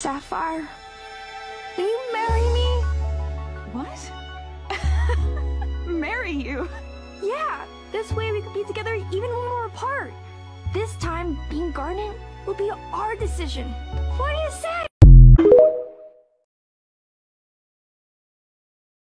Sapphire, will you marry me? What? Marry you? Yeah, this way we could be together even when we're apart. This time, being Garnet will be our decision.